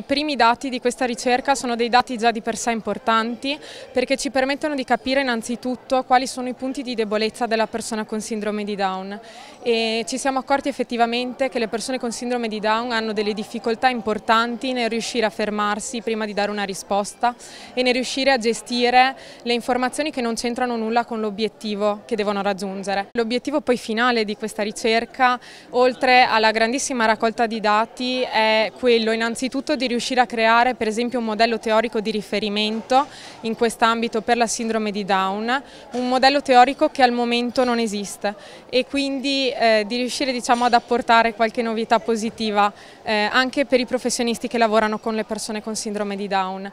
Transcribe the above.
I primi dati di questa ricerca sono dei dati già di per sé importanti perché ci permettono di capire innanzitutto quali sono i punti di debolezza della persona con sindrome di Down e ci siamo accorti effettivamente che le persone con sindrome di Down hanno delle difficoltà importanti nel riuscire a fermarsi prima di dare una risposta e nel riuscire a gestire le informazioni che non c'entrano nulla con l'obiettivo che devono raggiungere. L'obiettivo poi finale di questa ricerca, oltre alla grandissima raccolta di dati, è quello innanzitutto di riuscire a creare per esempio un modello teorico di riferimento in quest'ambito per la sindrome di Down, un modello teorico che al momento non esiste e quindi eh, di riuscire diciamo, ad apportare qualche novità positiva eh, anche per i professionisti che lavorano con le persone con sindrome di Down.